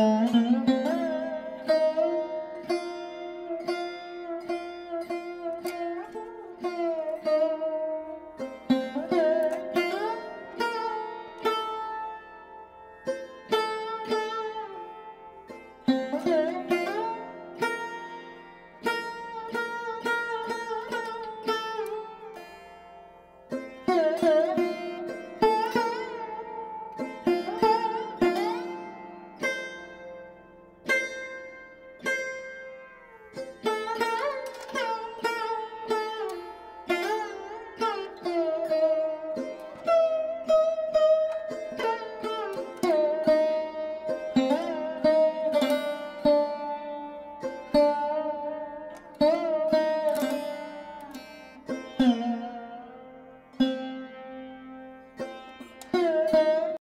Música